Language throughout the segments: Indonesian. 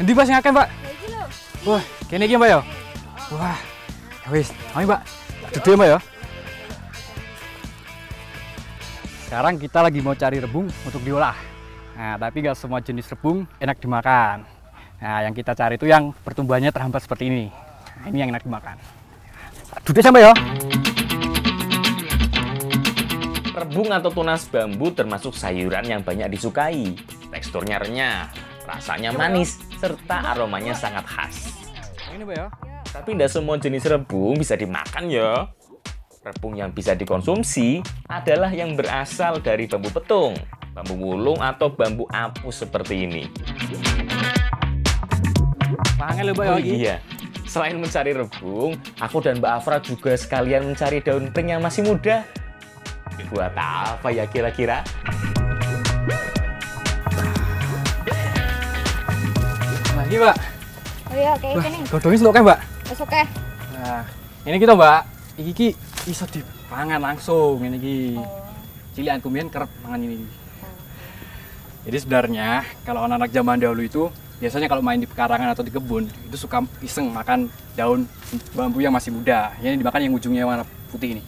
Endi Mbak sing akeh, Mbak? Ya iki lho. Wah, kene iki Mbak ya. Wah. ya Wis, ayo Mbak. Dudu ya, Mbak ya. Sekarang kita lagi mau cari rebung untuk diolah. Nah, tapi nggak semua jenis rebung enak dimakan. Nah, yang kita cari itu yang pertumbuhannya terhambat seperti ini. Nah, ini yang enak dimakan. Duduk sampai ya. Rebung atau tunas bambu termasuk sayuran yang banyak disukai. Teksturnya renyah, rasanya manis, serta aromanya sangat khas. Ya. Tapi tidak semua jenis rebung bisa dimakan ya. Rebung yang bisa dikonsumsi adalah yang berasal dari bambu petung, bambu wulung atau bambu apus seperti ini. Ya. Oh iya, selain mencari rebung, aku dan Mbak Afra juga sekalian mencari daun pring yang masih muda. Buat apa ya kira-kira? Ini Mbak. Oh iya, iki nih. godongnya kan, Mbak? Wis oke. Nah, ini kita Mbak. Iki ki iso dipangan langsung ini ki. Oh. Cilian kumian kerep mangan ini. Jadi sebenarnya kalau anak-anak zaman dahulu itu biasanya kalau main di pekarangan atau di kebun itu suka iseng makan daun bambu yang masih muda. Yang dimakan yang ujungnya warna putih ini.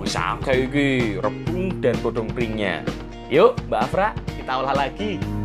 Wis akeh iki rebung dan godong pringnya. Yuk, Mbak Afra, kita olah lagi.